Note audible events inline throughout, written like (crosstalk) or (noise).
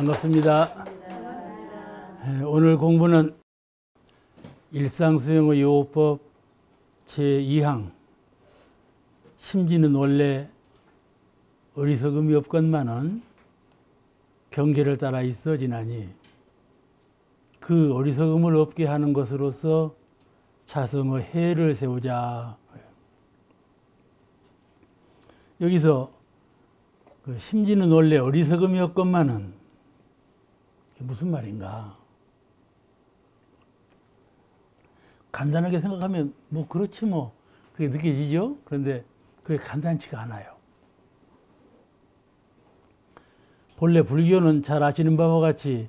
반갑습니다. 예, 오늘 공부는 일상수용의 요법 제2항 심지는 원래 어리석음이 없건만은 경계를 따라 있어지나니 그 어리석음을 없게 하는 것으로서 자성의 해를 세우자. 여기서 그 심지는 원래 어리석음이었건만은 무슨 말인가? 간단하게 생각하면 뭐 그렇지 뭐 그게 느껴지죠? 그런데 그게 간단치가 않아요. 본래 불교는 잘 아시는 바와 같이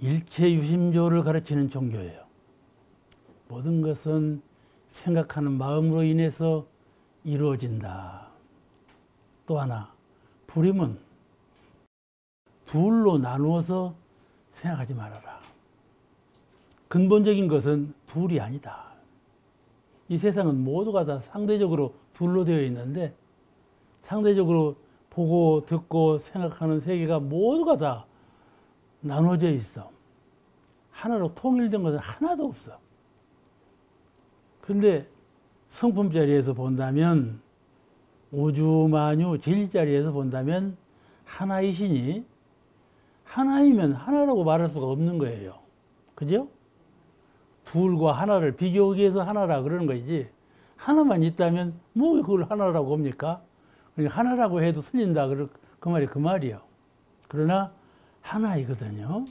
일체 유심조를 가르치는 종교예요. 모든 것은 생각하는 마음으로 인해서 이루어진다. 또 하나, 불임은 둘로 나누어서 생각하지 말아라. 근본적인 것은 둘이 아니다. 이 세상은 모두가 다 상대적으로 둘로 되어 있는데 상대적으로 보고 듣고 생각하는 세계가 모두가 다 나눠져 있어. 하나로 통일된 것은 하나도 없어. 그런데 성품 자리에서 본다면 우주만유 진리자리에서 본다면 하나이시니 하나이면 하나라고 말할 수가 없는 거예요. 그죠? 둘과 하나를 비교하기 위해서 하나라 그러는 거지. 하나만 있다면 뭐 그걸 하나라고 합니까? 그러니까 하나라고 해도 틀린다. 그 말이 그 말이요. 그러나 하나이거든요.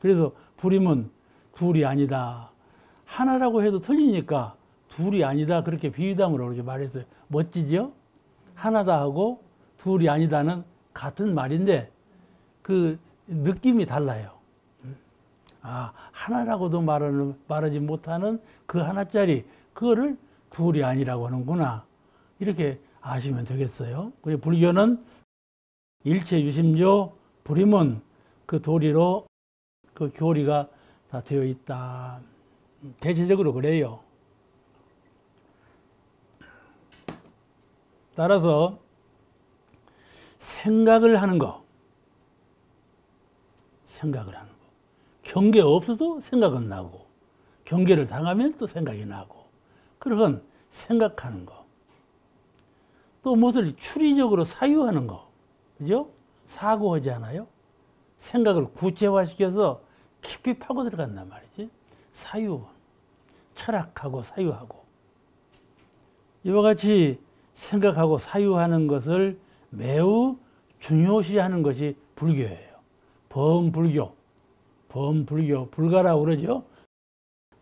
그래서 불임은 둘이 아니다. 하나라고 해도 틀리니까 둘이 아니다. 그렇게 비유담으로 그렇게 말했어요. 멋지죠? 하나다 하고 둘이 아니다는 같은 말인데 그 느낌이 달라요. 아, 하나라고도 말하는, 말하지 못하는 그 하나짜리, 그거를 둘이 아니라고 하는구나. 이렇게 아시면 되겠어요. 그리고 불교는 일체 유심조, 불임은 그 도리로 그 교리가 다 되어 있다. 대체적으로 그래요. 따라서 생각을 하는 거, 생각을 하는 거. 경계 없어도 생각은 나고, 경계를 당하면 또 생각이 나고, 그런 생각하는 거. 또 무엇을 추리적으로 사유하는 거. 그죠? 사고하지 않아요? 생각을 구체화시켜서 깊이 파고 들어간단 말이지. 사유. 철학하고 사유하고. 이와 같이 생각하고 사유하는 것을 매우 중요시하는 것이 불교예요. 범불교. 범불교. 불가라고 그러죠.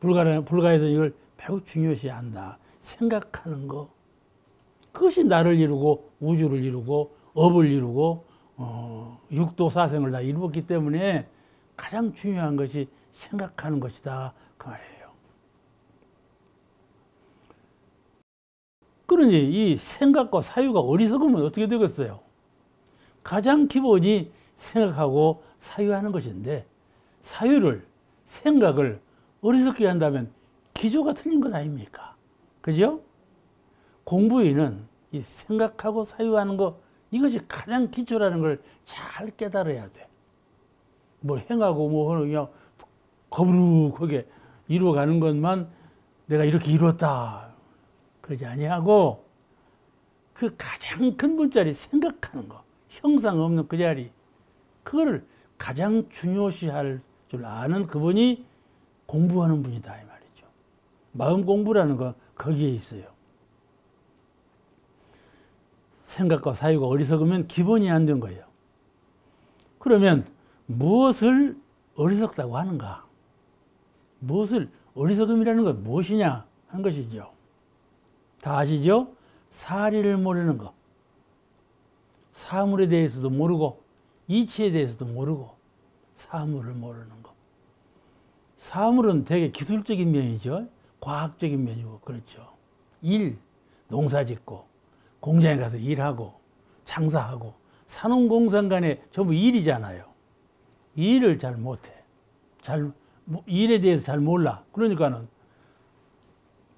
불가라, 불가에서 이걸 매우 중요시한다. 생각하는 거. 그것이 나를 이루고 우주를 이루고 업을 이루고 어, 육도 사생을 다 이루었기 때문에 가장 중요한 것이 생각하는 것이다. 그 말이에요. 그러니 이 생각과 사유가 어리석으면 어떻게 되겠어요? 가장 기본이 생각하고 사유하는 것인데 사유를 생각을 어리석게 한다면 기조가 틀린 것 아닙니까? 그죠? 공부에는 이 생각하고 사유하는 것 이것이 가장 기초라는 걸 잘 깨달아야 돼. 뭘 행하고 뭐 그냥 거부룩하게 이루어가는 것만 내가 이렇게 이루었다. 그러지 아니하고 그 가장 근본 자리 생각하는 거 형상 없는 그 자리 그거를 가장 중요시할 줄 아는 그분이 공부하는 분이다 이 말이죠. 마음 공부라는 건 거기에 있어요. 생각과 사유가 어리석으면 기본이 안 된 거예요. 그러면 무엇을 어리석다고 하는가? 무엇을 어리석음이라는 건 무엇이냐 하는 것이죠. 다 아시죠? 사리를 모르는 것. 사물에 대해서도 모르고 이치에 대해서도 모르고 사물을 모르는 것. 사물은 되게 기술적인 면이죠. 과학적인 면이고 그렇죠. 일, 농사 짓고 공장에 가서 일하고 장사하고 산업공상 간에 전부 일이잖아요. 일을 잘 못해. 잘, 뭐, 일에 대해서 잘 몰라. 그러니까는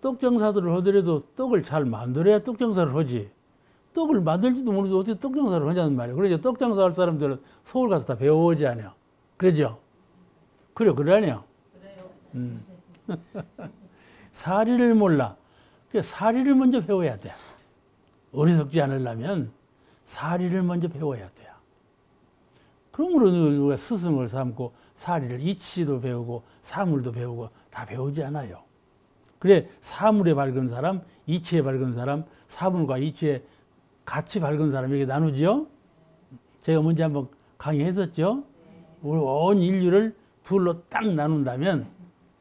떡 장사들을 하더라도 떡을 잘 만들어야 떡 장사를 하지. 떡을 만들지도 모르고 어떻게 떡 장사를 하냐는 말이에요. 그러죠. 떡 장사할 사람들은 서울 가서 다 배워오지 않아요. 그러죠? 그래요. 그러네요. 음. (laughs) 사리를 몰라. 그 사리를 먼저 배워야 돼. 어리석지 않으려면 사리를 먼저 배워야 돼요. 그러므로 우리가 스승을 삼고 사리를 이치도 배우고 사물도 배우고 다 배우지 않아요. 그래 사물에 밝은 사람, 이치에 밝은 사람, 사물과 이치에 같이 밝은 사람 이렇게 나누죠. 제가 먼저 한번 강의했었죠. 우리 온 인류를 둘로 딱 나눈다면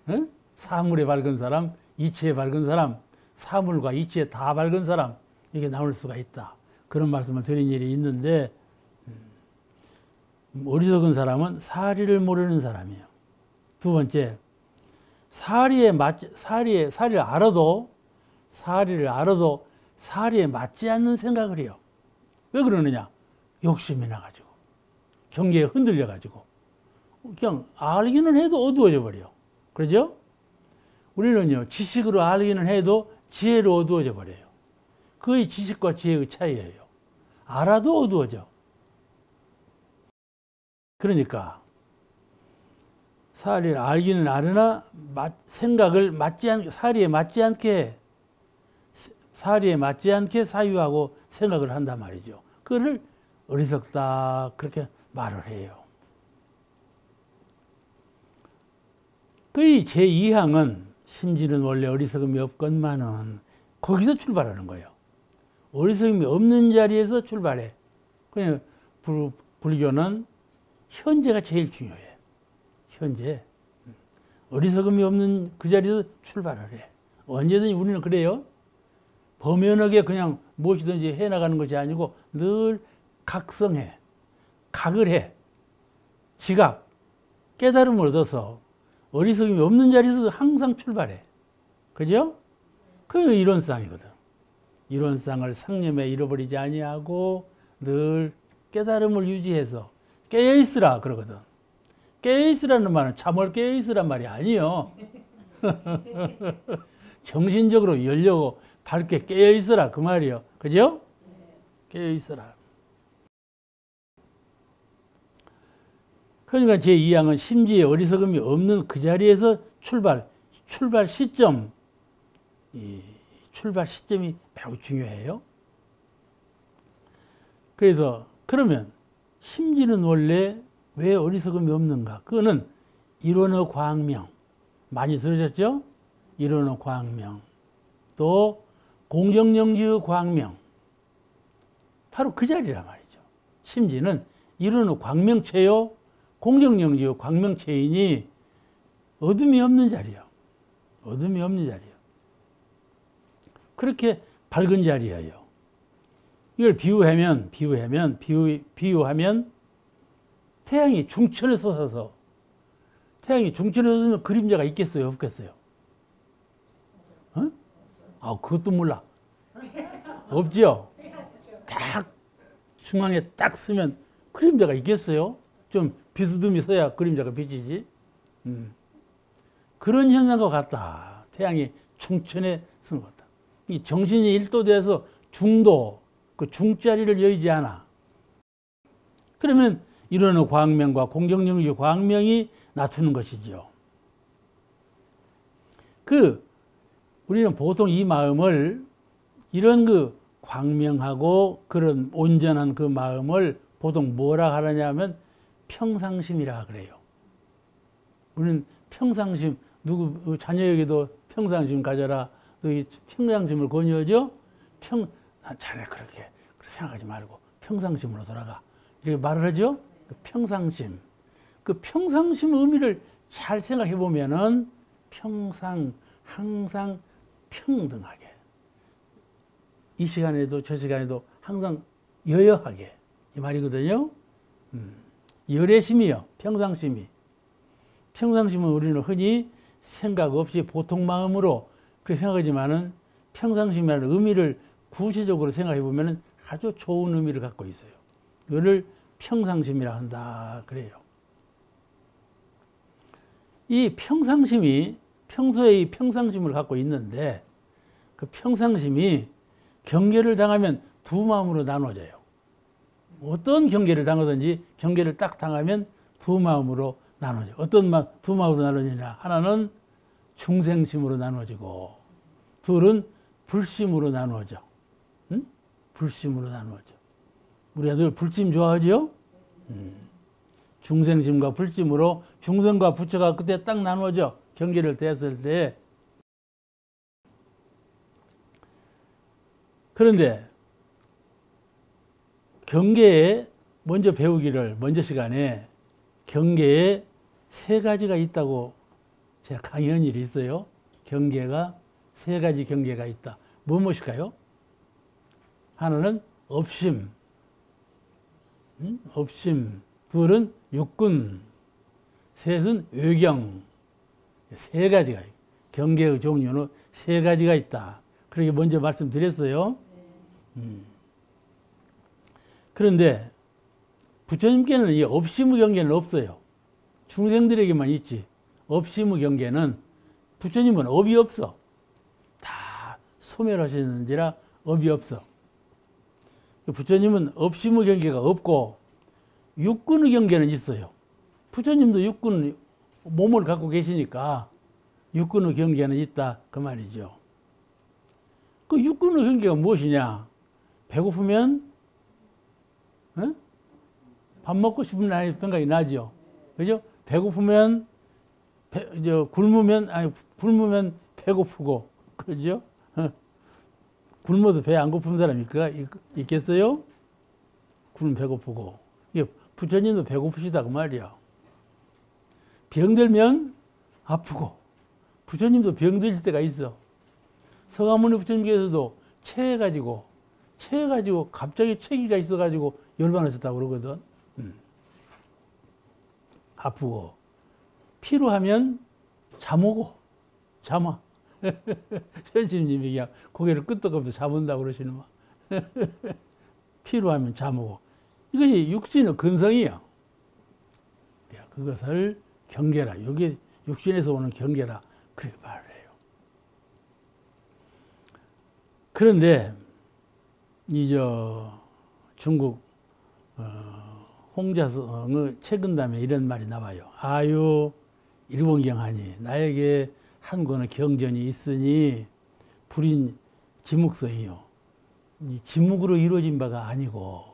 어? 사물에 밝은 사람, 이치에 밝은 사람, 사물과 이치에 다 밝은 사람 이게 나올 수가 있다. 그런 말씀을 드린 일이 있는데 음, 어리석은 사람은 사리를 모르는 사람이에요. 두 번째, 사리에 맞 사리에 사리를 알아도 사리를 알아도 사리에 맞지 않는 생각을 해요. 왜 그러느냐? 욕심이 나가지고 경계에 흔들려 가지고 그냥 알기는 해도 어두워져 버려요. 그러죠? 우리는요 지식으로 알기는 해도 지혜로 어두워져 버려요. 그의 지식과 지혜의 차이예요. 알아도 어두워져. 그러니까 사리를 알기는 아으나 생각을 맞지 않게 사리에 맞지 않게 사리에 맞지 않게 사유하고 생각을 한단 말이죠. 그를 어리석다 그렇게 말을 해요. 그의 제2항은 심지는 원래 어리석음이 없건만은 거기서 출발하는 거예요. 어리석음이 없는 자리에서 출발해. 그냥 불, 불교는 현재가 제일 중요해. 현재. 어리석음이 없는 그 자리에서 출발을 해. 언제든지 우리는 그래요. 범연하게 그냥 무엇이든지 해나가는 것이 아니고 늘 각성해. 각을 해. 지각, 깨달음을 얻어서 어리석음이 없는 자리에서 항상 출발해. 그죠? 그게 이론상이거든. 이론상을 상념에 잃어버리지 아니하고 늘 깨달음을 유지해서 깨어있으라 그러거든. 깨어있으라는 말은 참을 깨어있으란 말이 아니요. (laughs) 정신적으로 열려고 밝게 깨어있으라 그 말이요. 그죠? 깨어있으라. 그러니까 제2항은 심지에 어리석음이 없는 그 자리에서 출발, 출발 시점, 이 출발 시점이 매우 중요해요. 그래서 그러면 심지는 원래 왜 어리석음이 없는가? 그거는 이론의 광명. 많이 들으셨죠? 이론의 광명. 또 공정영지의 광명. 바로 그 자리란 말이죠. 심지는 이론의 광명체요. 공정영지의 광명체이니 어둠이 없는 자리요. 어둠이 없는 자리요. 그렇게 밝은 자리예요. 이걸 비유하면 비유하면 비유 비유하면 태양이 중천에 솟아서 태양이 중천에 솟으면 그림자가 있겠어요, 없겠어요? 어? 아, 그것도 몰라. 없죠? 딱 중앙에 딱 쓰면 그림자가 있겠어요? 좀 비스듬히 서야 그림자가 비치지. 음. 그런 현상과 같다. 태양이 중천에 쓴 것다. 이 정신이 일도돼서 중도, 그 중자리를 여의지 않아. 그러면 이러는 광명과 공정영지 광명이 낮추는 것이죠. 그 우리는 보통 이 마음을 이런 그 광명하고 그런 온전한 그 마음을 보통 뭐라 하느냐면 평상심이라 그래요. 우리는 평상심 누구 자녀에게도 평상심 가져라. 너희 평상심을 권유하죠. 평 아, 자네 그렇게 생각하지 말고 평상심으로 돌아가 이렇게 말을 하죠. 그 평상심. 그 평상심 의미를 잘 생각해 보면은 평상, 항상 평등하게. 이 시간에도 저 시간에도 항상 여여하게. 이 말이거든요. 음. 열애심이요. 평상심이. 평상심은 우리는 흔히 생각 없이 보통 마음으로 그렇게 생각하지만은 평상심이라는 의미를 구체적으로 생각해 보면은 아주 좋은 의미를 갖고 있어요. 이거를 평상심이라 한다 그래요. 이 평상심이 평소에 이 평상심을 갖고 있는데 그 평상심이 경계를 당하면 두 마음으로 나눠져요. 어떤 경계를 당하든지 경계를 딱 당하면 두 마음으로 나눠져. 어떤 마, 두 마음으로 나눠지냐? 하나는 중생심으로 나눠지고, 둘은 불심으로 나누어져. 응? 불심으로 나누어져. 우리가 늘 불심 좋아하죠? 음. 중생심과 불심으로 중생과 부처가 그때 딱 나누어져. 경계를 대했을 때. 그런데 경계에 먼저 배우기를 먼저 시간에 경계에 세 가지가 있다고 제가 강의한 일이 있어요. 경계가 세 가지 경계가 있다. 뭐 무엇일까요? 하나는 업심, 음? 업심. 둘은 육군, 셋은 외경. 세 가지가 경계의 종류는 세 가지가 있다. 그렇게 먼저 말씀드렸어요. 음. 그런데 부처님께는 이 업심의 경계는 없어요. 중생들에게만 있지. 업심의 경계는 부처님은 업이 없어. 다 소멸하시는지라 업이 없어. 부처님은 업심의 경계가 없고 육군의 경계는 있어요. 부처님도 육군 몸을 갖고 계시니까 육군의 경계는 있다 그 말이죠. 그 육군의 경계가 무엇이냐? 배고프면 어? 밥 먹고 싶은 생각이 나죠. 그죠? 배고프면 배, 저, 굶으면 아니 굶으면 배고프고 그죠? 어. 굶어도 배 안 고픈 사람 있, 겠어요 굶으면 배고프고 부처님도 배고프시다 그 말이야. 병들면 아프고 부처님도 병들 때가 있어. 서가모니 부처님께서도 체해가지고 체해가지고 갑자기 체기가 있어가지고 열반하셨다고 그러거든. 음. 아프고 피로하면 잠오고 잠아. (laughs) 현심님이 그냥 고개를 끄덕하면서 잠온다고 그러시는 거. (laughs) 피로하면 잠오고. 이것이 육신의 근성이야. 그것을 경계라. 이게 육신에서 오는 경계라. 그렇게 말을 해요. 그런데, 이 저 중국, 어, 홍자성의 최근담에 이런 말이 나와요. 아유, 일본경하니 나에게 한 권의 경전이 있으니 불인 지묵성이요. 지묵으로 이루어진 바가 아니고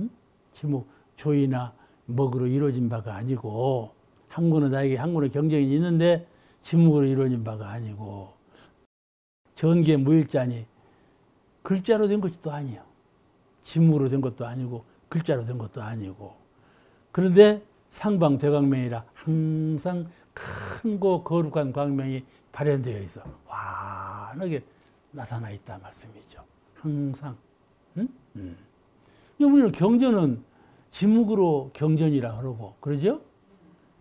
음? 지묵 조이나 먹으로 이루어진 바가 아니고 한 권은 나에게 한 권의 경전이 있는데 지묵으로 이루어진 바가 아니고 전개 무일자니 글자로 된 것도 아니에요. 지묵으로 된 것도 아니고 글자로 된 것도 아니고 그런데 상방 대광명이라 항상 큰고 거룩한 광명이 발현되어 있어 환하게 나타나 있다 말씀이죠. 항상. 응? 음. 우리는 경전은 지묵으로 경전이라 그러고 그러죠?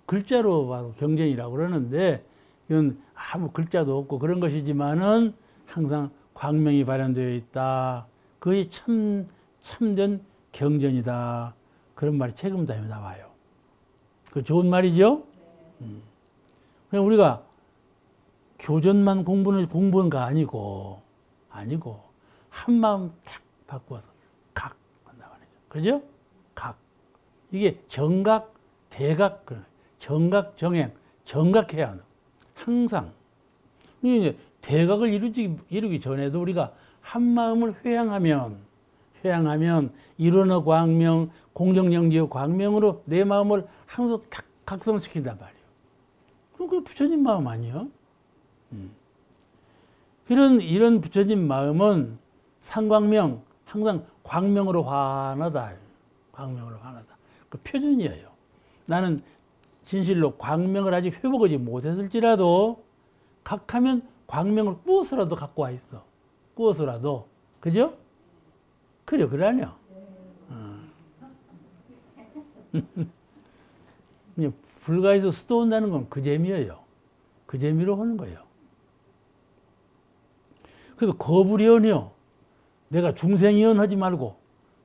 글자로 바로 경전이라고 그러는데 이건 아무 글자도 없고 그런 것이지만은 항상 광명이 발현되어 있다. 그것이 참 참된 경전이다. 그런 말이 책임담에 나와요. 그 좋은 말이죠? 음. 그냥 우리가 교전만 공부는 공부가 아니고 아니고 한 마음 탁 바꾸어서 각. 그죠? 각 이게 정각, 대각, 정각, 정행, 정각해야 하는 항상 이게 대각을 이루기, 이루기 전에도 우리가 한 마음을 회양하면 회양하면 일어나 광명, 공정영지의 광명으로 내 마음을 항상 탁 각성시킨단 말이에요. 그럼 그 부처님 마음 아니요? 음. 이런, 이런 부처님 마음은 상광명, 항상 광명으로 환하다. 광명으로 환하다. 그 표준이에요. 나는 진실로 광명을 아직 회복하지 못했을지라도 각하면 광명을 꾸어서라도 갖고 와 있어. 꾸어서라도. 그죠? 그래, 그러냐? 어. (laughs) 불가에서 수도 온다는 건 그 재미예요. 그 재미로 하는 거예요. 그래서 거부련이요. 내가 중생이연 하지 말고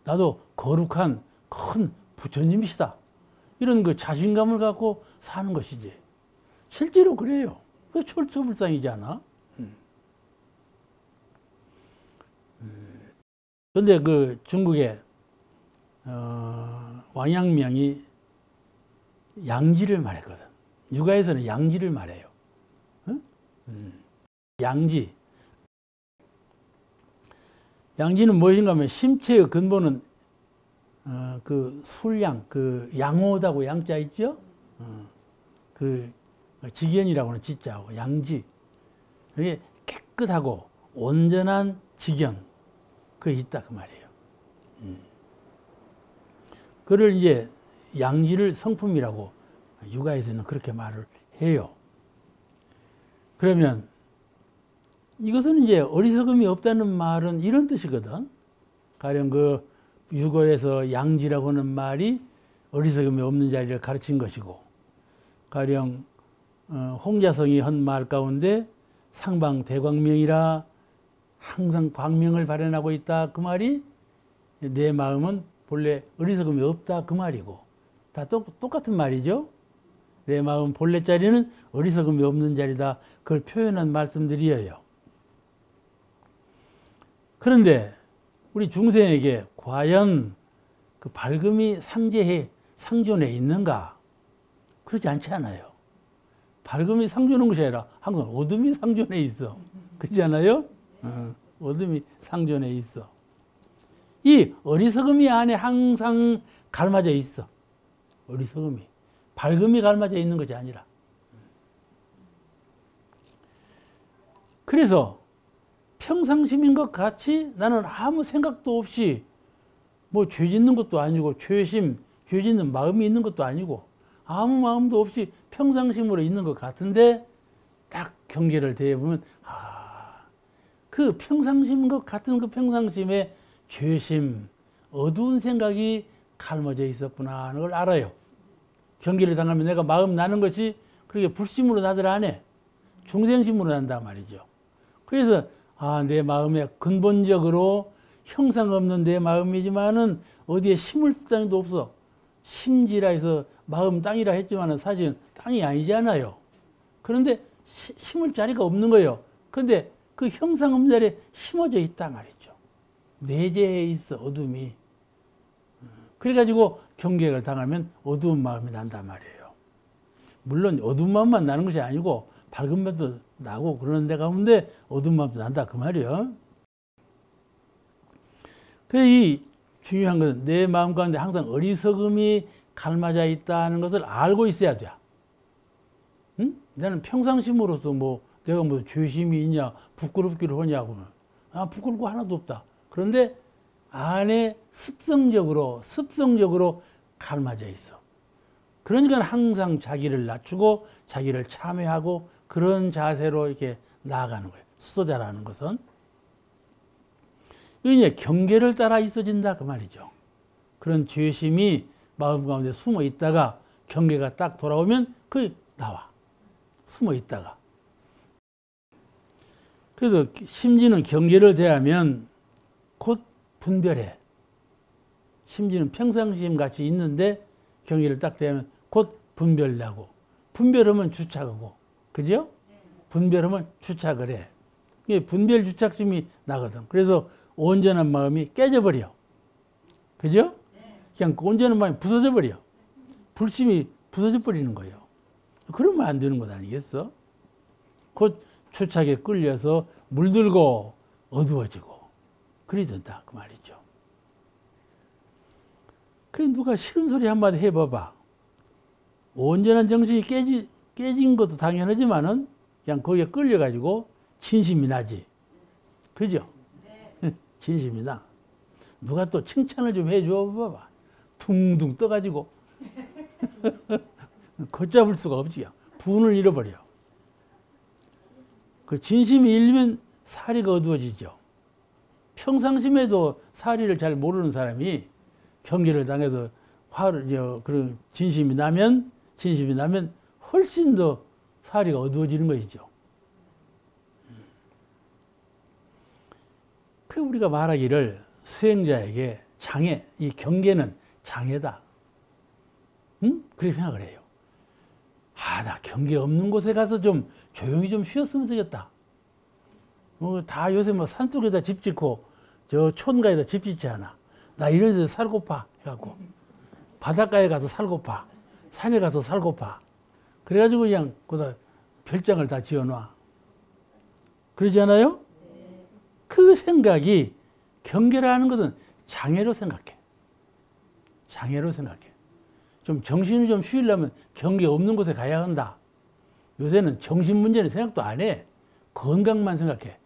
나도 거룩한 큰 부처님이시다. 이런 그 자신감을 갖고 사는 것이지. 실제로 그래요. 그 철수불상이지 않아? 근데 그 중국의 어, 왕양명이 양지를 말했거든. 육아에서는 양지를 말해요. 응? 음. 양지. 양지는 무엇인가 하면 심체의 근본은 어, 그 술양, 그 양호다고 양자 있죠? 어, 그 직연이라고 하는 지자하고 양지. 그게 깨끗하고 온전한 직연. 그게 있다 그 말이에요. 음. 그를 이제 양지를 성품이라고 육아에서는 그렇게 말을 해요. 그러면 이것은 이제 어리석음이 없다는 말은 이런 뜻이거든. 가령 그 유고에서 양지라고 하는 말이 어리석음이 없는 자리를 가르친 것이고, 가령 어, 홍자성이 한 말 가운데 상방 대광명이라 항상 광명을 발현하고 있다 그 말이 내 마음은 본래 어리석음이 없다 그 말이고 다 똑, 똑같은 말이죠. 내 마음 본래 자리는 어리석음이 없는 자리다. 그걸 표현한 말씀들이에요. 그런데 우리 중생에게 과연 그 밝음이 상제해 상존해 있는가? 그렇지 않지 않아요. 밝음이 상존한 것이 아니라 항상 어둠이 상존해 있어. 그렇지 않아요? 어, 어둠이 상존해 있어. 이 어리석음이 안에 항상 갈맞아 있어. 어리석음이. 밝음이 갈맞아 있는 것이 아니라. 그래서 평상심인 것 같이 나는 아무 생각도 없이 뭐 죄 짓는 것도 아니고 죄심, 죄 짓는 마음이 있는 것도 아니고 아무 마음도 없이 평상심으로 있는 것 같은데 딱 경계를 대해보면 아, 그 평상심 것 같은 그 평상심에 죄심, 어두운 생각이 갈머져 있었구나 하는 걸 알아요. 경계를 당하면 내가 마음 나는 것이 그렇게 불심으로 나들 안 해. 중생심으로 난다 말이죠. 그래서 아, 내 마음에 근본적으로 형상 없는 내 마음이지만은 어디에 심을 수단도 없어. 심지라 해서 마음 땅이라 했지만은 사실은 땅이 아니잖아요. 그런데 시, 심을 자리가 없는 거예요. 그런데 그 형상 없는 자리에 심어져 있다 말이죠. 내재해 있어, 어둠이. 그래가지고 경계를 당하면 어두운 마음이 난단 말이에요. 물론 어두운 마음만 나는 것이 아니고 밝은 마음도 나고 그러는 데 가운데 어두운 마음도 난다 그 말이에요. 그이 중요한 것은 내 마음 가운데 항상 어리석음이 갈맞아 있다는 것을 알고 있어야 돼. 응? 나는 평상심으로서 뭐 내가 뭐 죄심이 있냐 부끄럽기를 하냐고는 아 부끄럽고 하나도 없다. 그런데 안에 습성적으로 습성적으로 갈맞아 있어. 그러니까 항상 자기를 낮추고 자기를 참회하고 그런 자세로 이렇게 나아가는 거예요. 수도자라는 것은 이제 경계를 따라 있어진다 그 말이죠. 그런 죄심이 마음 가운데 숨어 있다가 경계가 딱 돌아오면 그 나와 숨어 있다가 그래서 심지는 경계를 대하면 곧 분별해. 심지는 평상심 같이 있는데 경계를 딱 대하면 곧 분별나고 분별하면 주착하고 그죠? 분별하면 주착을 해. 이게 분별 주착심이 나거든. 그래서 온전한 마음이 깨져버려. 그죠? 그냥 그 온전한 마음이 부서져 버려. 불심이 부서져 버리는 거예요. 그러면 안 되는 것 아니겠어? 곧 추착에 끌려서 물들고 어두워지고 그리 된다 그 말이죠. 그 누가 싫은 소리 한마디 해봐봐. 온전한 정신이 깨지, 깨진 것도 당연하지만은 그냥 거기에 끌려가지고 진심이 나지. 그죠? 네. (laughs) 진심이 나. 누가 또 칭찬을 좀 해줘 봐봐. 둥둥 떠가지고. (laughs) (laughs) 걷잡을 수가 없지요. 분을 잃어버려. 그 진심이 일면 사리가 어두워지죠. 평상심에도 사리를 잘 모르는 사람이 경계를 당해서 화를, 저, 그런 진심이 나면, 진심이 나면 훨씬 더 사리가 어두워지는 것이죠. 그 우리가 말하기를 수행자에게 장애, 이 경계는 장애다. 응? 그렇게 생각을 해요. 아, 나 경계 없는 곳에 가서 좀 조용히 좀 쉬었으면 좋겠다. 어, 다 요새 뭐 산속에다 집 짓고 저 촌가에다 집 짓지 않아. 나 이런 데서 살고파 해갖고 바닷가에 가서 살고파 산에 가서 살고파 그래가지고 그냥 거기다 별장을 다 지어놔. 그러지 않아요? 그 생각이 경계라는 것은 장애로 생각해. 장애로 생각해. 좀 정신을 좀 쉬려면 경계 없는 곳에 가야 한다. 요새는 정신 문제는 생각도 안 해. 건강만 생각해.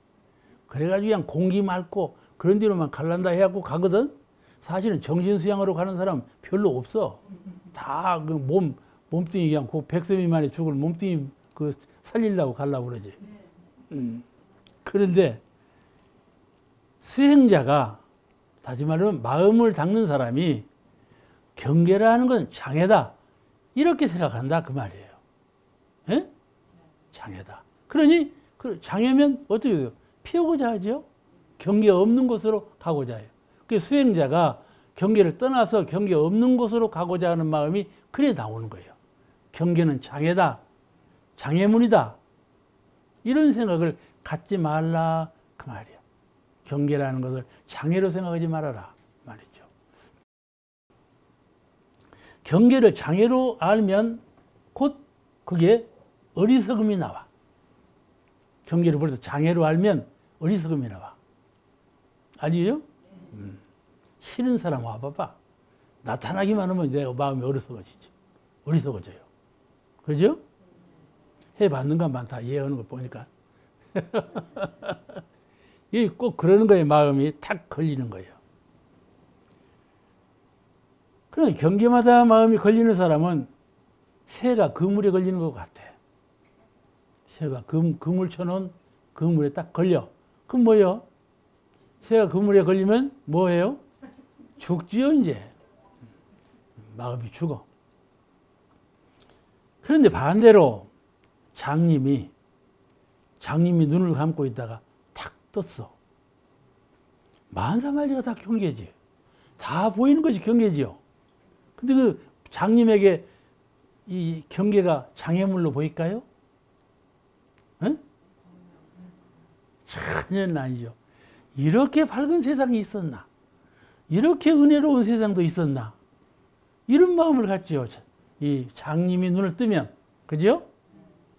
그래가지고 그냥 공기 맑고 그런 데로만 갈란다 해갖고 가거든. 사실은 정신 수양으로 가는 사람 별로 없어. 다 그 몸 몸뚱이 그냥 그 백세 미만에 죽을 몸뚱이 그 살리려고 가려고 그러지. 음. 그런데 수행자가 다시 말하면 마음을 닦는 사람이 경계라는 건 장애다. 이렇게 생각한다 그 말이에요. 에? 장애다. 그러니 그 장애면 어떻게 돼요? 피우고자 하죠. 경계 없는 곳으로 가고자 해요. 그 수행자가 경계를 떠나서 경계 없는 곳으로 가고자 하는 마음이 그래 나오는 거예요. 경계는 장애다. 장애물이다. 이런 생각을 갖지 말라 그 말이에요. 경계라는 것을 장애로 생각하지 말아라 말이죠. 경계를 장애로 알면 곧 그게 어리석음이 나와. 경계를 벌써 장애로 알면 어리석음이 나와. 아니요? 음. 싫은 사람 와봐봐. 나타나기만 하면 내 마음이 어리석어지죠. 어리석어져요. 그죠? 해봤는 것만 다 이해하는 거 보니까. (laughs) 꼭 그러는 거에 마음이 탁 걸리는 거예요. 그럼 경계마다 마음이 걸리는 사람은 새가 그물에 걸리는 것 같아. 새가 그, 그물 쳐놓은 그물에 딱 걸려. 그럼 뭐요? 새가 그물에 걸리면 뭐예요? 죽지요, 이제. 마음이 죽어. 그런데 반대로 장님이 장님이 눈을 감고 있다가 탁 떴어. 만사말지가 다 경계지. 다 보이는 것이 경계지요. 근데 그 장님에게 이 경계가 장애물로 보일까요? 응? 전혀 아니죠. 이렇게 밝은 세상이 있었나? 이렇게 은혜로운 세상도 있었나? 이런 마음을 갖지요. 이 장님이 눈을 뜨면. 그죠?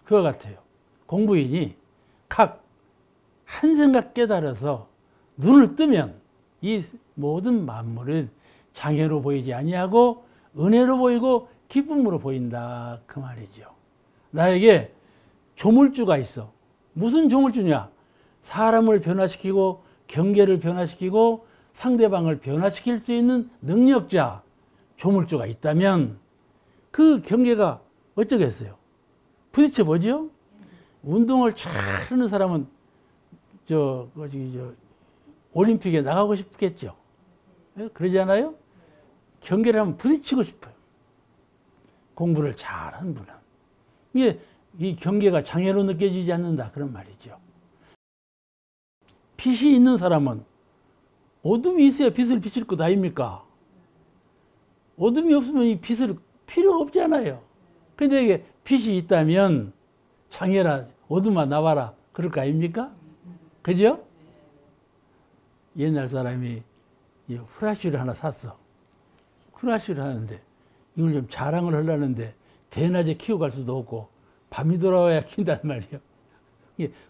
그와 같아요. 공부인이 각 한 생각 깨달아서 눈을 뜨면 이 모든 만물은 장애로 보이지 아니하고 은혜로 보이고 기쁨으로 보인다 그 말이죠. 나에게 조물주가 있어. 무슨 조물주냐? 사람을 변화시키고 경계를 변화시키고 상대방을 변화시킬 수 있는 능력자 조물주가 있다면 그 경계가 어쩌겠어요? 부딪혀 보죠? 운동을 잘 하는 사람은 저, 뭐지, 저, 올림픽에 나가고 싶겠죠. 예? 그러지 않아요? 경계를 하면 부딪히고 싶어요. 공부를 잘한 분은. 이게 이 경계가 장애로 느껴지지 않는다. 그런 말이죠. 빛이 있는 사람은 어둠이 있어야 빛을 비칠 것 아닙니까? 어둠이 없으면 이 빛을 필요가 없잖아요. 근데 이게 빛이 있다면 장애라 어둠아 나와라 그럴 거 아닙니까? 그죠? 옛날 사람이 후라시를 하나 샀어. 후라시를 하는데 이걸 좀 자랑을 하려는데 대낮에 키워 갈 수도 없고 밤이 돌아와야 (laughs) 킨단 말이에요.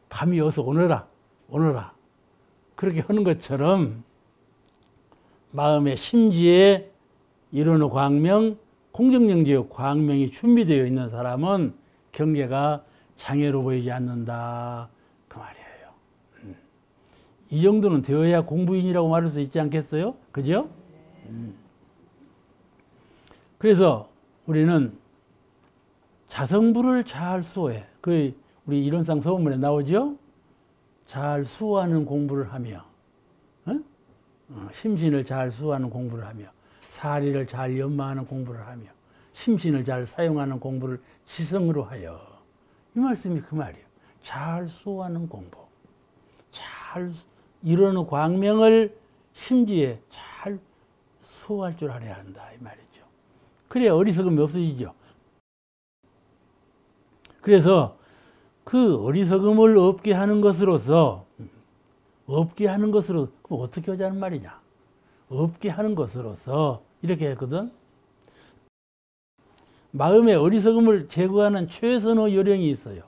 밤이 어서 오너라, 오너라. 그렇게 하는 것처럼 마음의 심지에 이루는 광명, 공정영지의 광명이 준비되어 있는 사람은 경계가 장애로 보이지 않는다. 그 말이에요. 음. 이 정도는 되어야 공부인이라고 말할 수 있지 않겠어요? 그죠? 음. 그래서 우리는 자성부를 잘 수호해. 그 우리 이론상 서문에 나오죠? 잘 수호하는 공부를 하며, 어? 심신을 잘 수호하는 공부를 하며, 사리를 잘 연마하는 공부를 하며, 심신을 잘 사용하는 공부를 지성으로 하여. 이 말씀이 그 말이에요. 잘 수호하는 공부. 잘 이루는 광명을 심지에 잘 수호할 줄 알아야 한다. 이 말이죠. 그래 어리석음이 없어지죠. 그래서 그 어리석음을 없게 하는 것으로서 없게 하는 것으로 그럼 어떻게 하자는 말이냐? 없게 하는 것으로서 이렇게 했거든. 마음의 어리석음을 제거하는 최선의 요령이 있어요.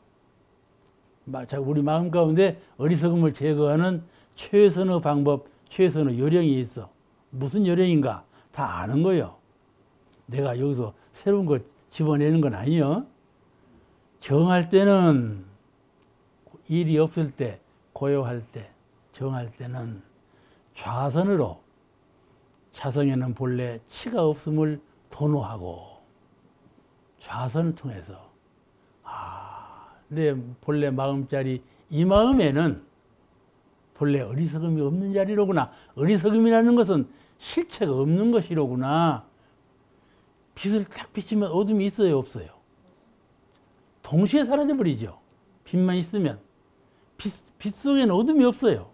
우리 마음 가운데 어리석음을 제거하는 최선의 방법, 최선의 요령이 있어. 무슨 요령인가? 다 아는 거요. 내가 여기서 새로운 것 집어내는 건 아니요. 정할 때는 일이 없을 때, 고요할 때, 정할 때는 좌선으로 자성에는 본래 치가 없음을 도노하고 좌선을 통해서 아, 내 본래 마음자리 이 마음에는 본래 어리석음이 없는 자리로구나. 어리석음이라는 것은 실체가 없는 것이로구나. 빛을 딱 비치면 어둠이 있어요, 없어요? 동시에 사라져 버리죠. 빛만 있으면. 빛, 빛 속에는 어둠이 없어요.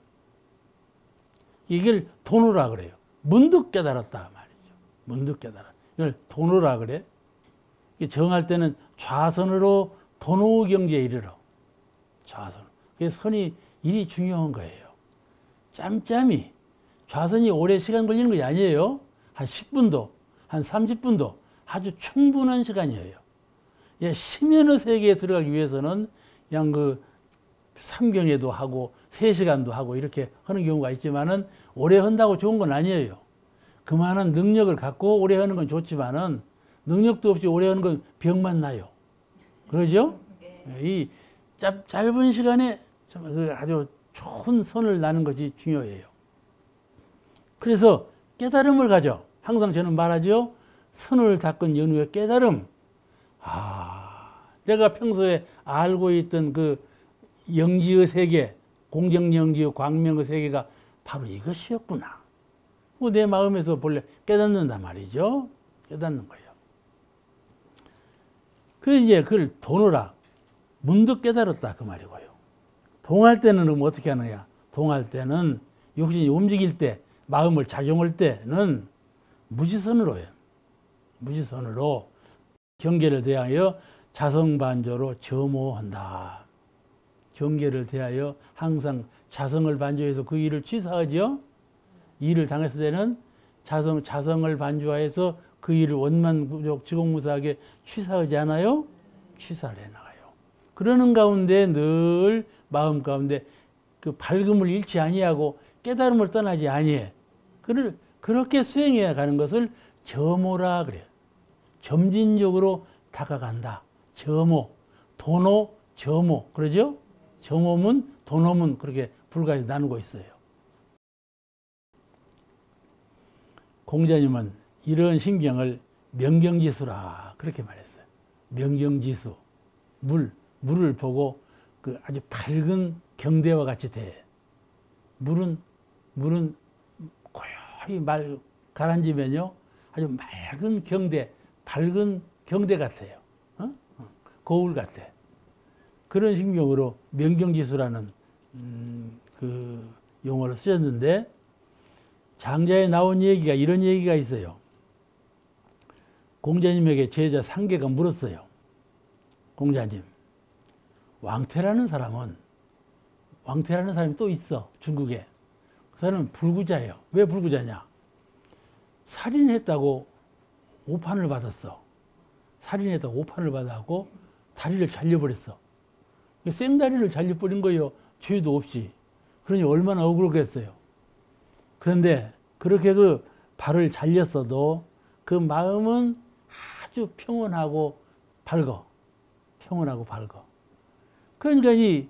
이걸 도노라 그래요. 문득 깨달았다 말이죠. 문득 깨달았. 이걸 도노라 그래. 정할 때는 좌선으로 도노 경지에 이르러. 좌선. 그래서 선이 일이 중요한 거예요. 짬짬이 좌선이 오래 시간 걸리는 것이 아니에요. 한 10분도, 한 30분도 아주 충분한 시간이에요. 예, 심연의 세계에 들어가기 위해서는 그냥 그 삼경에도 하고 3시간도 하고 이렇게 하는 경우가 있지만은 오래 한다고 좋은 건 아니에요. 그만한 능력을 갖고 오래 하는 건 좋지만은 능력도 없이 오래 하는 건 병만 나요. 그러죠? 네. 이 짧, 짧은 시간에 그 아주 좋은 선을 나는 것이 중요해요. 그래서 깨달음을 가져. 항상 저는 말하죠. 선을 닦은 연후의 깨달음. 아, 내가 평소에 알고 있던 그 영지의 세계, 공정영지의 광명의 세계가 바로 이것이었구나. 뭐내 마음에서 본래 깨닫는단 말이죠. 깨닫는 거예요. 그 이제 그걸 도노라. 문득 깨달았다 그 말이고요. 동할 때는 그럼 어떻게 하느냐? 동할 때는 욕심이 움직일 때, 마음을 작용할 때는 무지선으로요. 무지선으로 경계를 대하여 자성반조로 점호한다. 경계를 대하여 항상 자성을 반조해서 그 일을 취사하죠. 일을 당했을 때는 자성, 자성을 반조하여서 그 일을 원만부족 지공무사하게 취사하지 않아요? 취사를 해나가요. 그러는 가운데 늘 마음 가운데 그 밝음을 잃지 아니하고 깨달음을 떠나지 아니해. 그를 그렇게 수행해 가는 것을 점호라 그래요. 점진적으로 다가간다. 점호, 도노, 점호. 그러죠? 점호문, 도노문 그렇게 불가에서 나누고 있어요. 공자님은 이런 신경을 명경지수라 그렇게 말했어요. 명경지수. 물, 물을 보고 그 아주 밝은 경대와 같이 돼. 물은, 물은 고요히 말, 가라앉으면요. 아주 맑은 경대, 밝은 경대 같아요. 어? 거울 같아. 그런 신경으로 명경지수라는 음, 그 용어를 쓰셨는데 장자에 나온 얘기가 이런 얘기가 있어요. 공자님에게 제자 상계가 물었어요. 공자님, 왕태라는 사람은 왕태라는 사람이 또 있어 중국에. 그 사람은 불구자예요. 왜 불구자냐? 살인했다고 오판을 받았어. 살인했다고 오판을 받았고 다리를 잘려버렸어. 생다리를 잘려버린 거예요. 죄도 없이. 그러니 얼마나 억울했겠어요. 그런데 그렇게 그 발을 잘렸어도 그 마음은 아주 평온하고 밝어. 평온하고 밝어. 그러니까 이,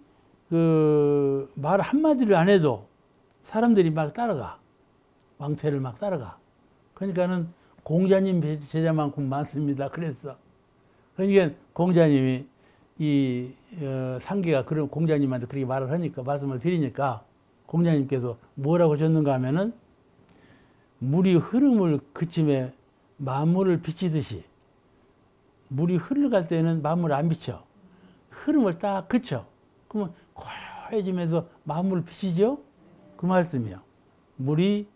그, 말 한마디를 안 해도 사람들이 막 따라가. 왕태를 막 따라가. 그러니까는 공자님 제자만큼 많습니다. 그랬어. 그러니까 공자님이 이 어, 상계가 그런 공자님한테 그렇게 말을 하니까 말씀을 드리니까 공자님께서 뭐라고 하셨는가 하면은 물이 흐름을 그침에 만물을 비치듯이 물이 흘러갈 때는 만물 안 비쳐 흐름을 딱 그쳐 그러면 고해지면서 만물을 비치죠 그 말씀이요 물이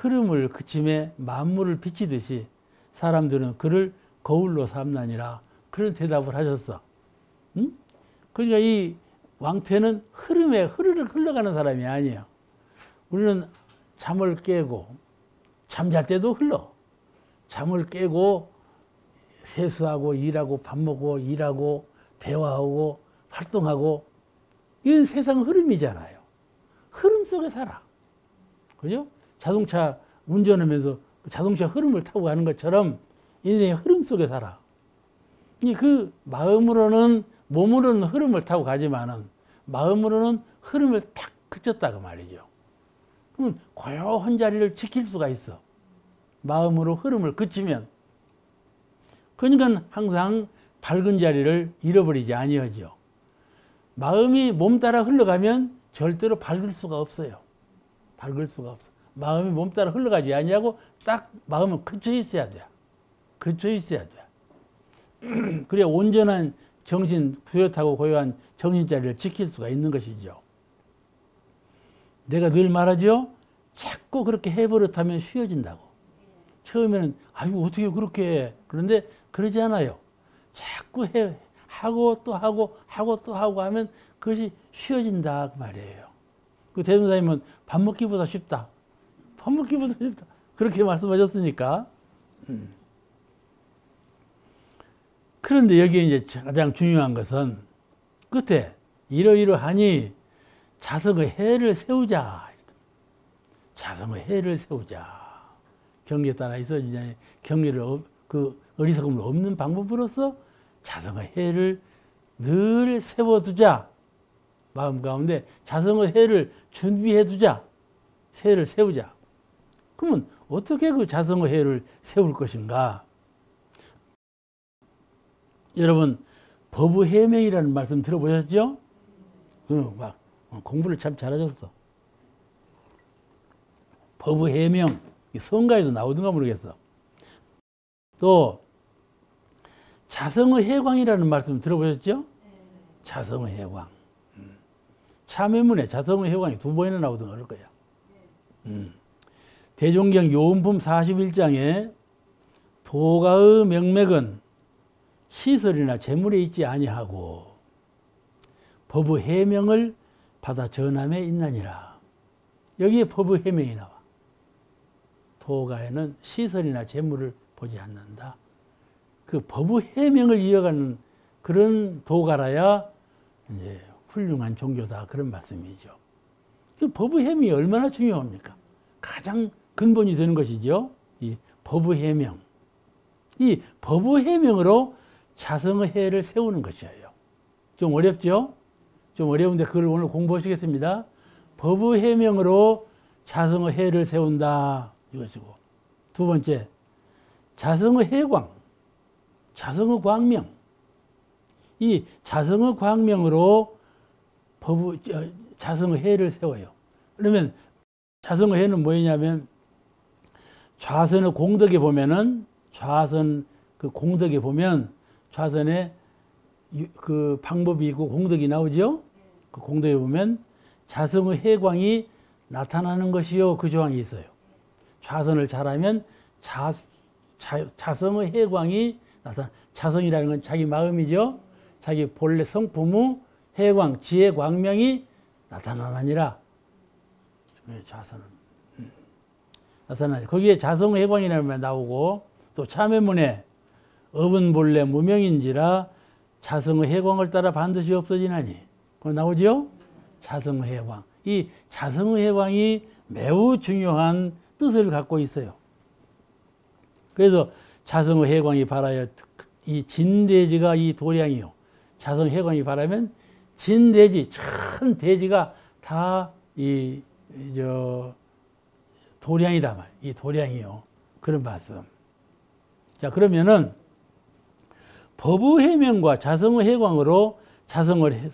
흐름을 그침에 만물을 비치듯이 사람들은 그를 거울로 삼나니라 그런 대답을 하셨어. 응? 그러니까 이 왕태는 흐름에 흐르를 흘러가는 사람이 아니에요. 우리는 잠을 깨고 잠잘 때도 흘러. 잠을 깨고 세수하고 일하고 밥 먹고 일하고 대화하고 활동하고 이건 세상 흐름이잖아요. 흐름 속에 살아. 그죠? 자동차 운전하면서 자동차 흐름을 타고 가는 것처럼 인생의 흐름 속에 살아. 그 마음으로는 몸으로는 흐름을 타고 가지만은 마음으로는 흐름을 탁 그쳤다고 말이죠. 그러면 고요한 자리를 지킬 수가 있어. 마음으로 흐름을 그치면. 그러니까 항상 밝은 자리를 잃어버리지 아니하죠. 마음이 몸 따라 흘러가면 절대로 밝을 수가 없어요. 밝을 수가 없어. 마음이 몸 따라 흘러가지 아니하고 딱 마음은 그쳐 있어야 돼. 그쳐 있어야 돼. (clears throat) 그래야 온전한 정신, 뚜렷하고 고요한 정신 자리를 지킬 수가 있는 것이죠. 내가 늘 말하죠. 자꾸 그렇게 해버릇하면 쉬워진다고. 처음에는 아이고 어떻게 그렇게 해. 그런데 그러지 않아요. 자꾸 해 하고 또 하고 하고 또 하고 하면 그것이 쉬워진다 그 말이에요. 그 대명사님은 밥 먹기보다 쉽다. 밥 먹기보다 쉽다. 그렇게 말씀하셨으니까. 음. 그런데 여기에 이제 가장 중요한 것은 끝에 이러이러하니 자성의 해를 세우자. 자성의 해를 세우자. 경계에 따라 있어 이제 경계를 그 어리석음을 없는 방법으로서 자성의 해를 늘 세워두자. 마음 가운데 자성의 해를 준비해두자. 새를 세우자. 그러면 어떻게 그 자성의 해를 세울 것인가? 여러분 법의 해명이라는 말씀 들어보셨죠? 그막 공부를 참 잘하셨어. 법의 해명 성가에도 나오든가 모르겠어. 또 자성의 해광이라는 말씀 들어보셨죠? 자성의 해광. 음. 참회문에 자성의 해광이 두 번이나 나오든가 그럴 거야. 음. 대종경 요음품 41장에 도가의 명맥은 시설이나 재물에 있지 아니하고 법의 해명을 받아 전함에 있나니라. 여기에 법의 해명이 나와. 도가에는 시설이나 재물을 보지 않는다. 그 법의 해명을 이어가는 그런 도가라야 이제 훌륭한 종교다 그런 말씀이죠. 그 법의 해명이 얼마나 중요합니까? 가장 근본이 되는 것이죠. 이 법의 해명. 이 법의 해명으로 자성의 해를 세우는 것이에요. 좀 어렵죠? 좀 어려운데 그걸 오늘 공부하시겠습니다. 법의 해명으로 자성의 해를 세운다 이것이고 두 번째 자성의 해광, 자성의 광명. 이 자성의 광명으로 법 자성의 해를 세워요. 그러면 자성의 해는 뭐냐면 좌선의 공덕에 보면은 좌선 그 공덕에 보면 좌선에 그 방법이 있고 공덕이 나오죠. 그 공덕에 보면 자성의 해광이 나타나는 것이요. 그 조항이 있어요. 좌선을 잘하면 자, 자, 자성의 해광이 나타나. 자성이라는 건 자기 마음이죠. 자기 본래 성품의 해광, 지혜 광명이 나타나느니라. 자선은. 음. 나타나. 거기에 자성의 해광이라는 말 나오고 또 참회문에 업은 본래 무명인지라 자성의 해광을 따라 반드시 없어지나니. 그거 나오죠? 자성의 해광. 이 자성의 해광이 매우 중요한 뜻을 갖고 있어요. 그래서 자성의 해광이 바라야 이 진대지가 이 도량이요. 자성 해광이 바라면 진대지 큰 대지가 다 이 저 도량이다 말. 이 도량이요. 그런 말씀. 자 그러면은 법의 해명과 자성의 해광으로 자성을 해,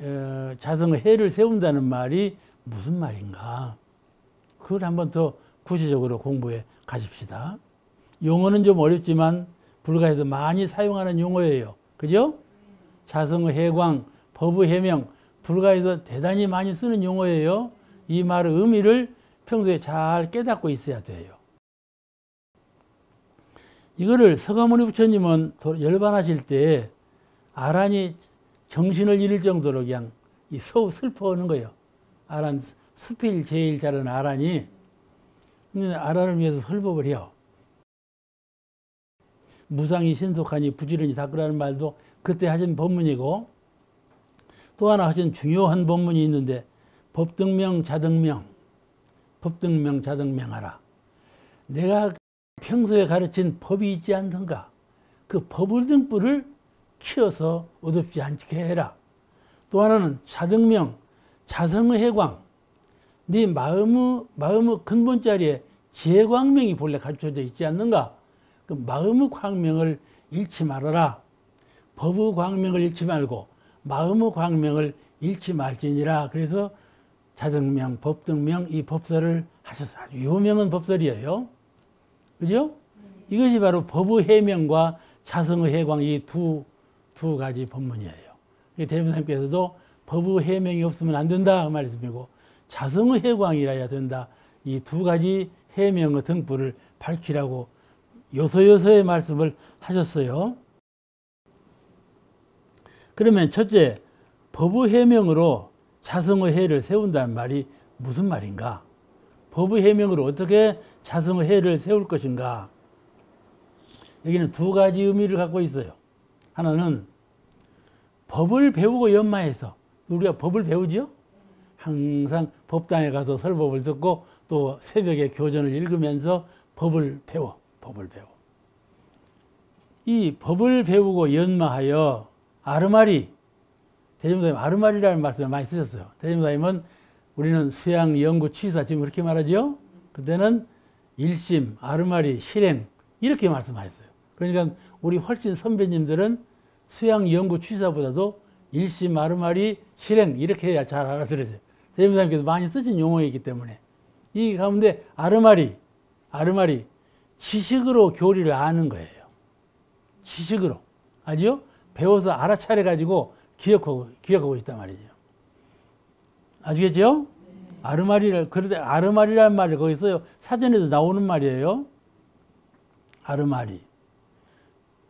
어, 자성의 해를 세운다는 말이 무슨 말인가? 그걸 한번 더 구체적으로 공부해 가십시다. 용어는 좀 어렵지만 불가에서 많이 사용하는 용어예요. 그죠? 자성의 해광, 법의 해명, 불가에서 대단히 많이 쓰는 용어예요. 이 말의 의미를 평소에 잘 깨닫고 있어야 돼요. 이거를 서가모니 부처님은 열반하실 때 아란이 정신을 잃을 정도로 그냥 슬퍼하는 거예요. 아란 수필 제일 잘하는 아란이 아란을 위해서 설법을 해요. 무상이 신속하니 부지런히 닦으라는 말도 그때 하신 법문이고 또 하나 하신 중요한 법문이 있는데 법등명 자등명 법등명 자등명하라. 내가 평소에 가르친 법이 있지 않던가 그 법을 등불을 키워서 어둡지 않게 해라. 또 하나는 자등명 자성의 해광. 네 마음의 마음의 근본 자리에 지혜광명이 본래 갖춰져 있지 않는가? 그 마음의 광명을 잃지 말아라. 법의 광명을 잃지 말고 마음의 광명을 잃지 말지니라. 그래서 자등명, 법등명 이 법설을 하셔서 아주 유명한 법설이에요. 그죠? 이것이 바로 법의 해명과 자성의 해광 이 두 두 가지 법문이에요. 대변사님께서도 법의 해명이 없으면 안 된다 그 말씀이고 자성의 해광이라야 된다 이 두 가지 해명의 등불을 밝히라고 요소요소의 말씀을 하셨어요. 그러면 첫째, 법의 해명으로 자성의 해를 세운다는 말이 무슨 말인가? 법의 해명으로 어떻게 자성의 해를 세울 것인가? 여기는 두 가지 의미를 갖고 있어요. 하나는 법을 배우고 연마해서 우리가 법을 배우죠? 항상 법당에 가서 설법을 듣고 또 새벽에 교전을 읽으면서 법을 배워, 법을 배워. 이 법을 배우고 연마하여 아르마리 대중사님 아르마리라는 말씀을 많이 쓰셨어요. 대중사님은 우리는 수양 연구 취사 지금 그렇게 말하죠. 그때는 일심 아르마리 실행 이렇게 말씀하셨어요. 그러니까 우리 훨씬 선배님들은 수양 연구 취사보다도 일심 아르마리 실행 이렇게 해야 잘 알아들으세요. 대중사님께서 많이 쓰신 용어이기 때문에 이 가운데 아르마리 아르마리 지식으로 교리를 아는 거예요. 지식으로 아죠? 배워서 알아차려 가지고 기억하고 기억하고 있단 말이죠. 아시겠죠? 네. 아르마리를 그런데 아르마리라는 말이 거기 있어요. 사전에도 나오는 말이에요. 아르마리.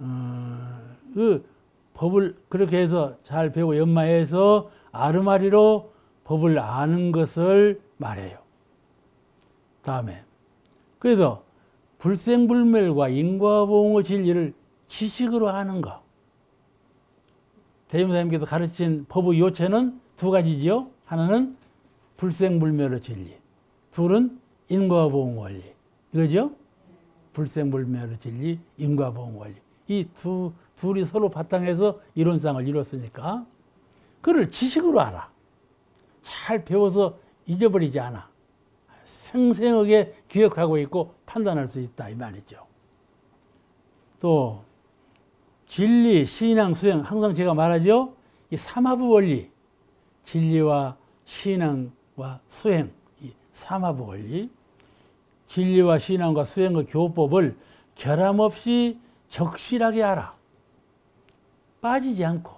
어, 그 법을 그렇게 해서 잘 배우고 연마해서 아르마리로 법을 아는 것을 말해요. 다음에 그래서 불생불멸과 인과보응의 진리를 지식으로 아는 것. 대임사님께서 가르친 법의 요체는 두 가지지요. 하나는 불생불멸의 진리. 둘은 인과보응 원리. 이거죠? 불생불멸의 진리, 인과보응 원리. 이 두, 둘이 서로 바탕에서 이론상을 이뤘으니까 그를 지식으로 알아. 잘 배워서 잊어버리지 않아. 생생하게 기억하고 있고 판단할 수 있다. 이 말이죠. 또 진리, 신앙, 수행 항상 제가 말하죠. 이 삼하부 원리, 진리와 신앙과 수행, 이 삼하부 원리, 진리와 신앙과 수행의 교법을 결함 없이 적실하게 알아. 빠지지 않고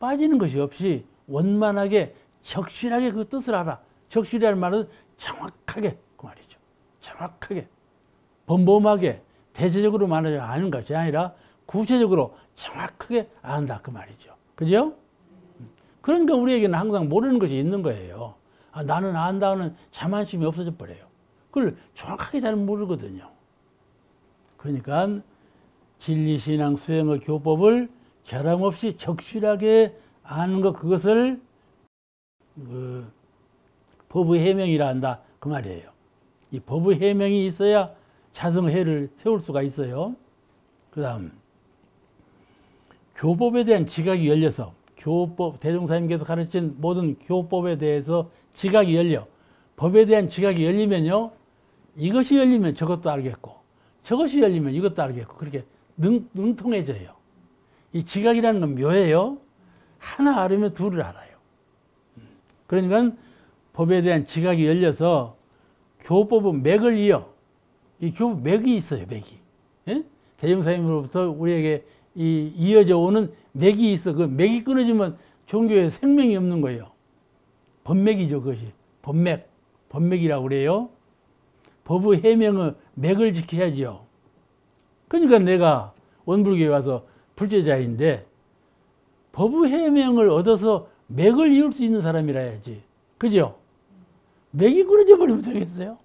빠지는 것이 없이 원만하게 적실하게 그 뜻을 알아. 적실이라는 말은 정확하게 그 말이죠. 정확하게 범범하게 대체적으로 말하지 않은 것이 아니라 구체적으로 정확하게 안다 그 말이죠. 그죠? 그러니까 우리에게는 항상 모르는 것이 있는 거예요. 아, 나는 안다는 자만심이 없어져 버려요. 그걸 정확하게 잘 모르거든요. 그러니까 진리 신앙 수행의 교법을 결함 없이 적실하게 아는 것 그것을 그 법의 해명이라 한다 그 말이에요. 이 법의 해명이 있어야 자성해를 세울 수가 있어요. 그 다음 교법에 대한 지각이 열려서 교법 대종사님께서 가르친 모든 교법에 대해서 지각이 열려 법에 대한 지각이 열리면요 이것이 열리면 저것도 알겠고 저것이 열리면 이것도 알겠고 그렇게 능, 능통해져요. 이 지각이라는 건 묘해요. 하나 알으면 둘을 알아요. 그러니까 법에 대한 지각이 열려서 교법은 맥을 이어 이 교법 맥이 있어요. 맥이 예? 대종사님으로부터 우리에게 이 이어져 오는 맥이 있어. 그 맥이 끊어지면 종교에 생명이 없는 거예요. 법맥이죠, 그것이. 법맥. 법맥이라고 그래요. 법의 해명은 맥을 지켜야죠. 그러니까 내가 원불교에 와서 불제자인데 법의 해명을 얻어서 맥을 이을 수 있는 사람이라 야지 그죠? 맥이 끊어져 버리면 되겠어요?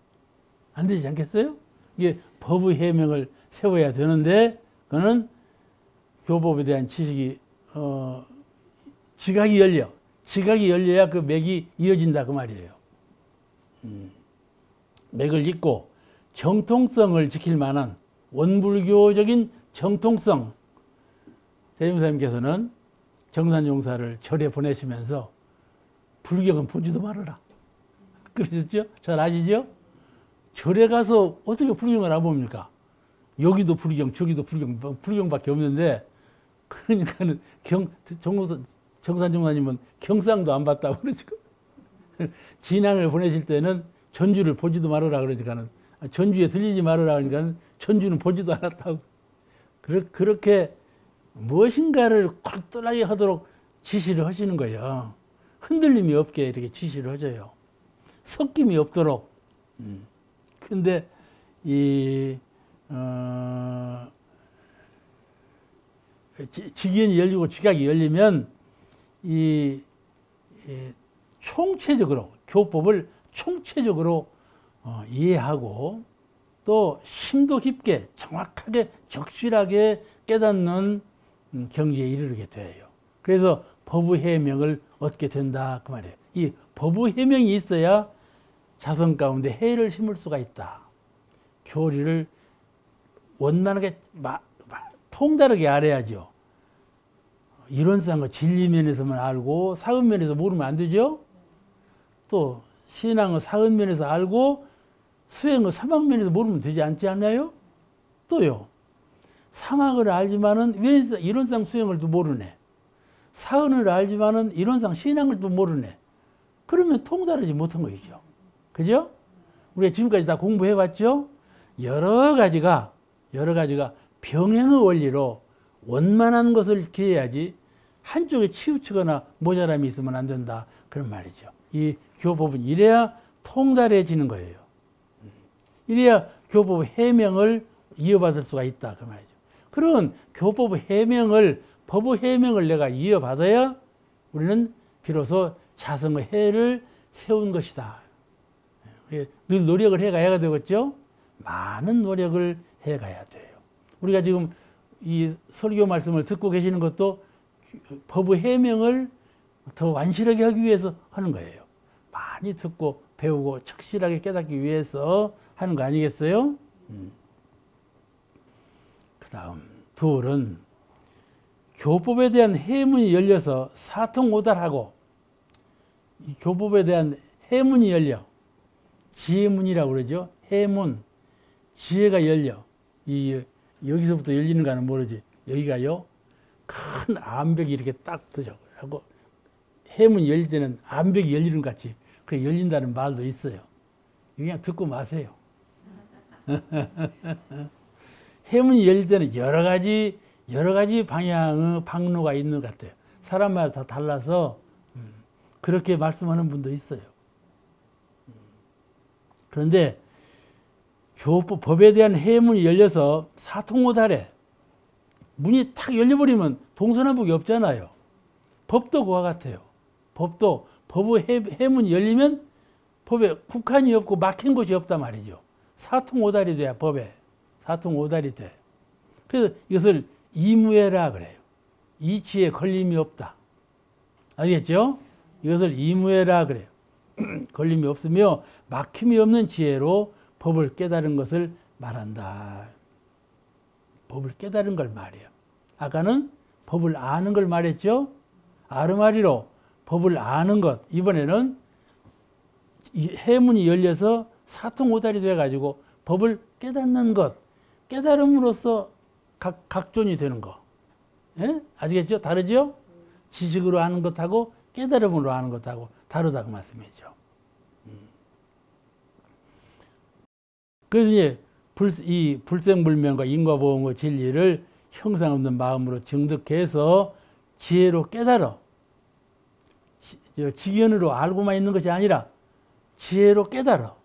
안 되지 않겠어요? 이게 법의 해명을 세워야 되는데 그거는 교법에 대한 지식이 어, 지각이 열려 지각이 열려야 그 맥이 이어진다 그 말이에요. 음, 맥을 잇고 정통성을 지킬 만한 원불교적인 정통성 대림사님께서는 정산용사를 절에 보내시면서 불경은 보지도 말아라. (laughs) 그러셨죠? 잘 아시죠? 절에 가서 어떻게 불경을 안 봅니까? 여기도 불경, 저기도 불경, 불경밖에 없는데 그러니까는 경, 정, 정산정사님은 경상도 안 봤다고 그러죠. (laughs) 진앙을 보내실 때는 전주를 보지도 말아라 그러니까는 전주에 들리지 말아라 그러니까 전주는 보지도 않았다고. 그렇게 무엇인가를 콜똘하게 하도록 지시를 하시는 거예요. 흔들림이 없게 이렇게 지시를 하줘요. 섞임이 없도록. 음. 근데 이 어, 직연이 열리고 지각이 열리면 이, 이 총체적으로 교법을 총체적으로 어, 이해하고 또 심도 깊게 정확하게 적실하게 깨닫는 음, 경지에 이르게 돼요. 그래서 법의 해명을 얻게 된다 그 말이에요. 이 법의 해명이 있어야 자성 가운데 해를 심을 수가 있다. 교리를 원만하게 마, 마, 통다르게 알아야죠. 이론상의 진리면에서만 알고 사은면에서 모르면 안 되죠. 또 신앙의 사은면에서 알고 수행의 사막면에서 모르면 되지 않지 않나요? 또요. 사막을 알지만은 이론상 수행을 또 모르네. 사은을 알지만은 이론상 신앙을 또 모르네. 그러면 통달하지 못한 거죠. 그죠? 우리가 지금까지 다 공부해 봤죠? 여러 가지가, 여러 가지가 병행의 원리로 원만한 것을 기해야지 한쪽에 치우치거나 모자람이 있으면 안 된다. 그런 말이죠. 이 교법은 이래야 통달해지는 거예요. 이래야 교법 해명을 이어받을 수가 있다. 그 말이죠. 그런 교법 해명을, 법의 해명을 내가 이어받아야 우리는 비로소 자성의 해를 세운 것이다. 늘 노력을 해가야 되겠죠? 많은 노력을 해가야 돼요. 우리가 지금 이 설교 말씀을 듣고 계시는 것도 법의 해명을 더 완실하게 하기 위해서 하는 거예요. 많이 듣고 배우고 착실하게 깨닫기 위해서 하는 거 아니겠어요? 음. 그 다음 둘은 교법에 대한 해문이 열려서 사통오달하고 이 교법에 대한 해문이 열려 지혜문이라고 그러죠. 해문 지혜가 열려 이 여기서부터 열리는 가는 모르지 여기가요 큰 암벽이 이렇게 딱 뜨죠. 하고 해문이 열릴 때는 암벽이 열리는 것 같이 그 열린다는 말도 있어요. 그냥 듣고 마세요. (laughs) 해문이 열릴 때는 여러 가지 여러 가지 방향의 방로가 있는 것 같아요. 사람마다 다 달라서 음, 그렇게 말씀하는 분도 있어요. 음. 그런데 교법 법에 대한 해문이 열려서 사통오달에 문이 탁 열려버리면 동서남북이 없잖아요. 법도 그와 같아요. 법도 법의 해, 문이 열리면 법에 국한이 없고 막힌 곳이 없단 말이죠. 사통오달이 돼야 법에 사통오달이 돼. 그래서 이것을 이무해라 그래요. 이치에 걸림이 없다. 알겠죠? 이것을 이무해라 그래요. (clears throat) 걸림이 없으며 막힘이 없는 지혜로 법을 깨달은 것을 말한다. 법을 깨달은 걸 말해요. 아까는 법을 아는 걸 말했죠? 아르마리로 법을 아는 것. 이번에는 해문이 열려서 사통오달이 돼가지고 법을 깨닫는 것. 깨달음으로써 각, 각존이 되는 거. 예? 아시겠죠? 다르죠? 지식으로 아는 것하고 깨달음으로 아는 것하고 다르다고 말씀이죠. 음. 그래서 이제 불, 이 불생불명과 인과보험의 진리를 형상 없는 마음으로 증득해서 지혜로 깨달아. 지견으로 알고만 있는 것이 아니라 지혜로 깨달아.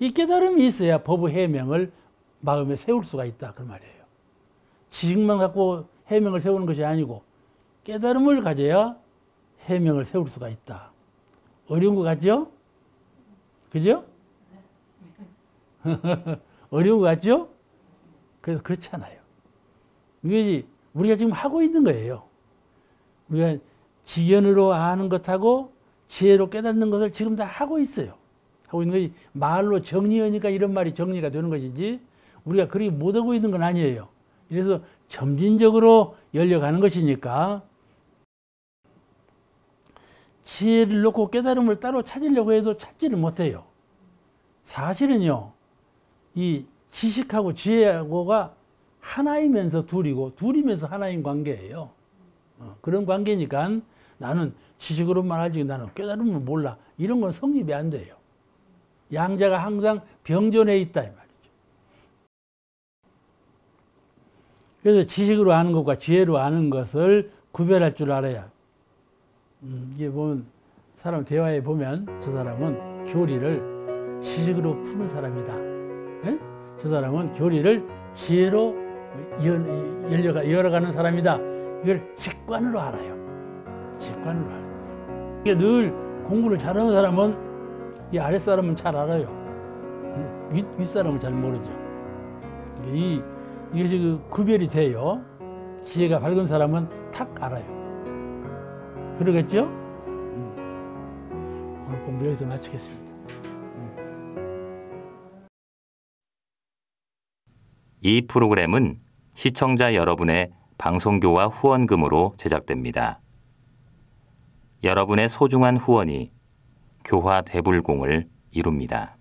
이 깨달음이 있어야 법의 해명을 마음에 세울 수가 있다. 그 말이에요. 지식만 갖고 해명을 세우는 것이 아니고 깨달음을 가져야 해명을 세울 수가 있다. 어려운 것 같죠? 그죠? (laughs) 어려운 것 같죠? 그래서 그렇잖아요. 이게 우리가 지금 하고 있는 거예요. 우리가 지견으로 아는 것하고 지혜로 깨닫는 것을 지금 다 하고 있어요. 하고 있는 것이 말로 정리하니까 이런 말이 정리가 되는 것이지 우리가 그리 못하고 있는 건 아니에요. 그래서 점진적으로 열려가는 것이니까 지혜를 놓고 깨달음을 따로 찾으려고 해도 찾지를 못해요. 사실은요, 이 지식하고 지혜하고가 하나이면서 둘이고 둘이면서 하나인 관계예요. 어, 그런 관계니까 나는 지식으로만 하지 나는 깨달음을 몰라. 이런 건 성립이 안 돼요. 양자가 항상 병존해 있다 이 말이죠. 그래서 지식으로 아는 것과 지혜로 아는 것을 구별할 줄 알아야. 음, 이게 보면 사람 대화에 보면 저 사람은 교리를 지식으로 푸는 사람이다. 에? 저 사람은 교리를 지혜로 열려가, 열어가는 사람이다. 이걸 직관으로 알아요. 직관으로 알아요. 이게 늘 공부를 잘하는 사람은 이 아랫사람은 잘 알아요. 윗, 윗사람은 잘 모르죠. 이, 이것이 그 구별이 돼요. 지혜가 밝은 사람은 탁 알아요. 그러겠죠? 음. 오늘 공부 여기서 마치겠습니다. 이 프로그램은 시청자 여러분의 방송교와 후원금으로 제작됩니다. 여러분의 소중한 후원이 교화 대불공을 이룹니다.